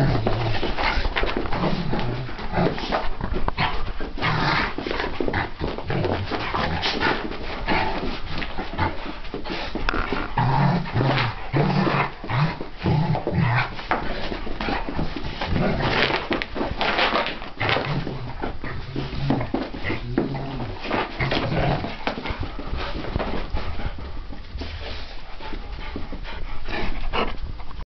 nada.